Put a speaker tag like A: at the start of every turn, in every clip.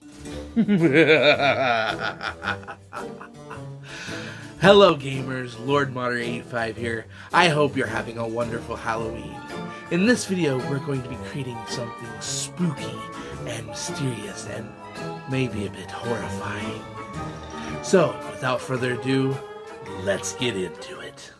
A: Hello gamers, Lord Modder 85 here. I hope you're having a wonderful Halloween. In this video, we're going to be creating something spooky and mysterious and maybe a bit horrifying. So, without further ado, let's get into it.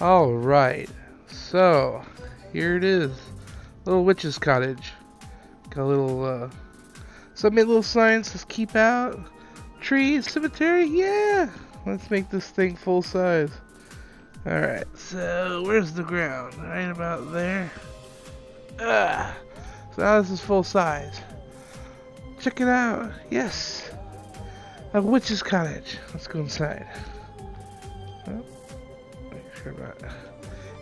B: Alright, so here it is. Little witch's cottage. Got a little, uh, made little signs says keep out. Tree, cemetery, yeah! Let's make this thing full size. Alright, so where's the ground? Right about there. Ah, so now this is full size. Check it out. Yes. A witch's cottage. Let's go inside. About.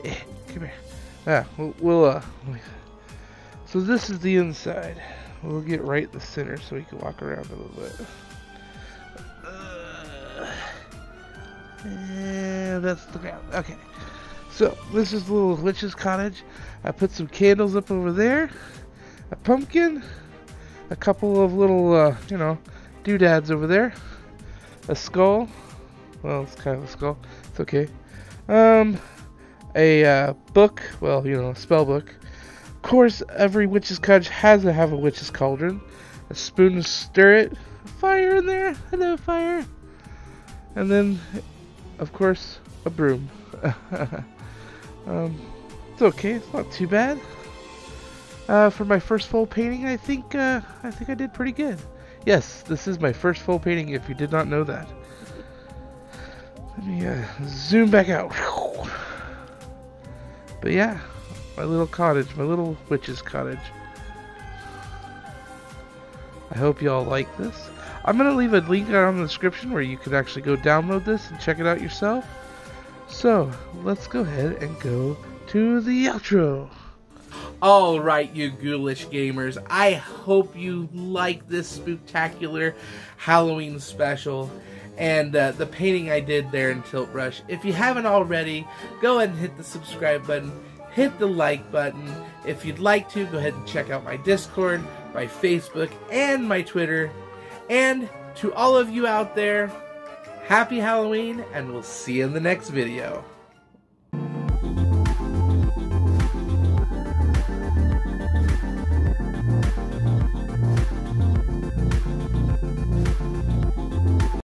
B: Eh, come here. Ah, we'll, we'll uh. So this is the inside. We'll get right in the center so we can walk around a little bit. Uh, and that's the ground. Okay. So this is the little witch's cottage. I put some candles up over there, a pumpkin, a couple of little, uh, you know, doodads over there, a skull. Well, it's kind of a skull. It's okay. Um, a uh, book. Well, you know, a spell book. Of course, every witch's cottage has to have a witch's cauldron. A spoon to stir it. Fire in there. Hello, fire. And then, of course, a broom. um, it's okay. It's not too bad. Uh, for my first full painting, I think uh, I think I did pretty good. Yes, this is my first full painting. If you did not know that, let me uh, zoom back out. But yeah, my little cottage, my little witch's cottage. I hope y'all like this. I'm gonna leave a link down in the description where you can actually go download this and check it out yourself. So let's go ahead and go to the outro.
A: Alright, you ghoulish gamers, I hope you like this spectacular Halloween special and uh, the painting I did there in Tilt Brush. If you haven't already, go ahead and hit the subscribe button, hit the like button. If you'd like to, go ahead and check out my Discord, my Facebook, and my Twitter. And to all of you out there, happy Halloween, and we'll see you in the next video.